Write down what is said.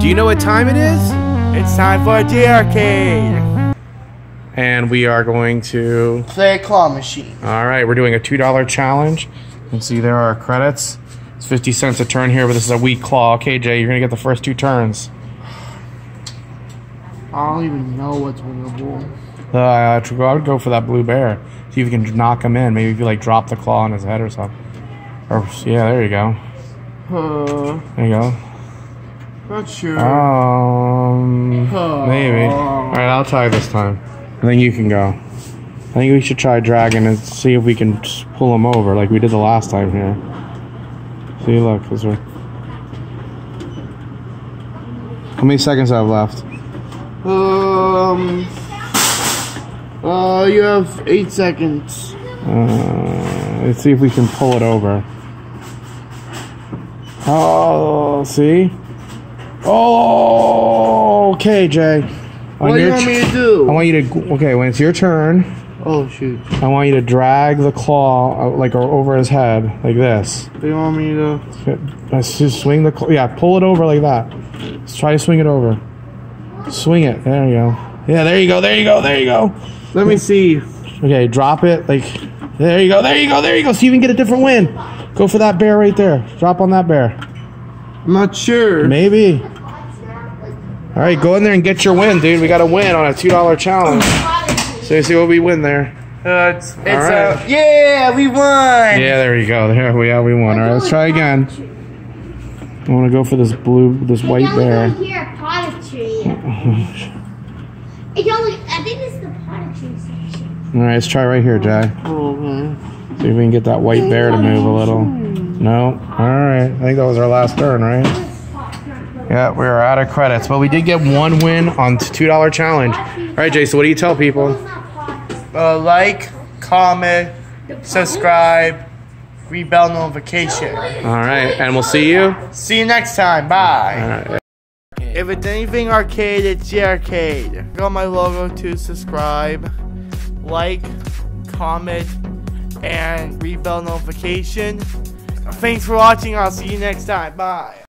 Do you know what time it is? It's time for the arcade. And we are going to. Play a claw machine. All right, we're doing a $2 challenge. You can see there are credits. It's 50 cents a turn here, but this is a weak claw. Okay, Jay, you're going to get the first two turns. I don't even know what's winnable. Uh, I would go for that blue bear. See if you can knock him in. Maybe if you like drop the claw on his head or something. Or yeah, there you go. Uh, There you go. Not sure. Um, maybe. All right, I'll try this time. I think you can go. I think we should try dragging and see if we can just pull him over like we did the last time here. See, look, this way. How many seconds I have left? Um. Uh, you have eight seconds. Uh, let's see if we can pull it over. Oh, see? Oh, okay, Jay. On What do you want me to do? I want you to. Okay, when it's your turn, oh shoot! I want you to drag the claw uh, like over his head, like this. Do you want me to? Let's just swing the. Cl- yeah, pull it over like that. Let's try to swing it over. Swing it. There you go. Yeah, there you go. There you go. There you go. Let me see. Okay, drop it. Like, there you go. There you go. There you go. See if you can get a different win. Go for that bear right there. Drop on that bear. I'm not sure. Maybe. All right, go in there and get your win, dude. We got to win on a two dollar challenge. So you see what we win there. Uh, it's, it's right. uh, yeah, we won. Yeah, there you go. There we are. We won. All right, let's try again. I want to go for this blue, this white It's only bear. here, potted tree. It's only, I think this is the potted tree section. All right, let's try right here, Jay. Okay. See if we can get that white bear to move a little. No. All right. I think that was our last turn, right? Yeah, we are out of credits, but we did get one win on the two dollar challenge. All right, Jay. So what do you tell people? Uh, like, comment, subscribe, rebell notification. All right, and we'll see you. See you next time. Bye. Right. If it's anything arcade, it's JRcade. Go on my logo to subscribe, like, comment, and rebell notification. Thanks for watching. I'll see you next time. Bye.